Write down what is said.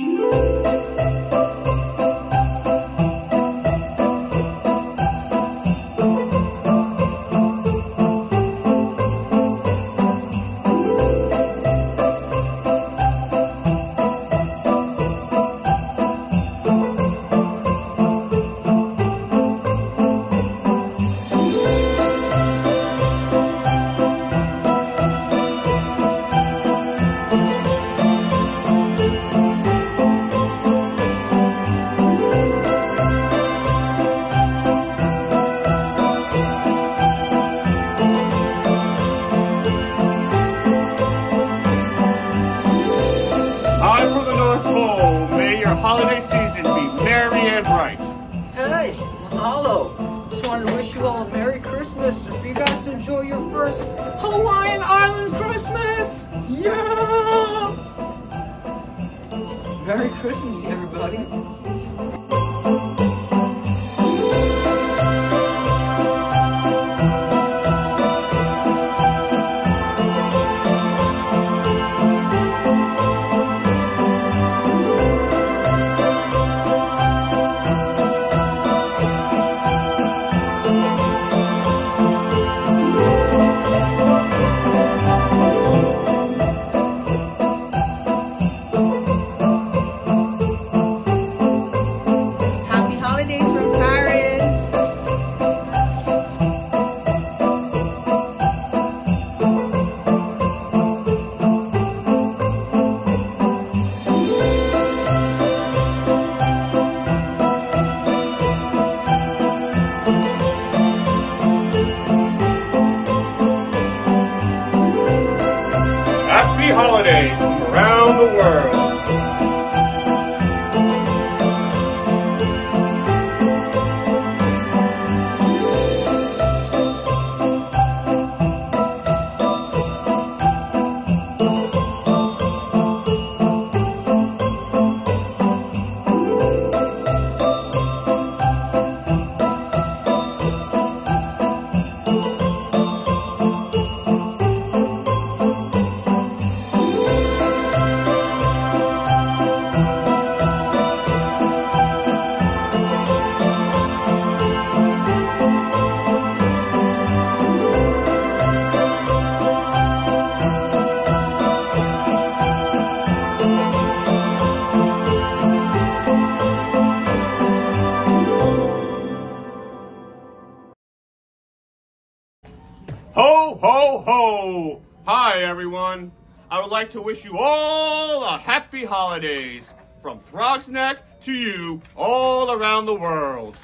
Música your holiday season be merry and bright. Hey, mahalo. Just wanted to wish you all a Merry Christmas and for you guys to enjoy your first Hawaiian Island Christmas. Yeah! Merry Christmas, everybody. Happy holidays around the world. Ho, ho, ho! Hi, everyone. I would like to wish you all a happy holidays from Throgs Neck to you all around the world.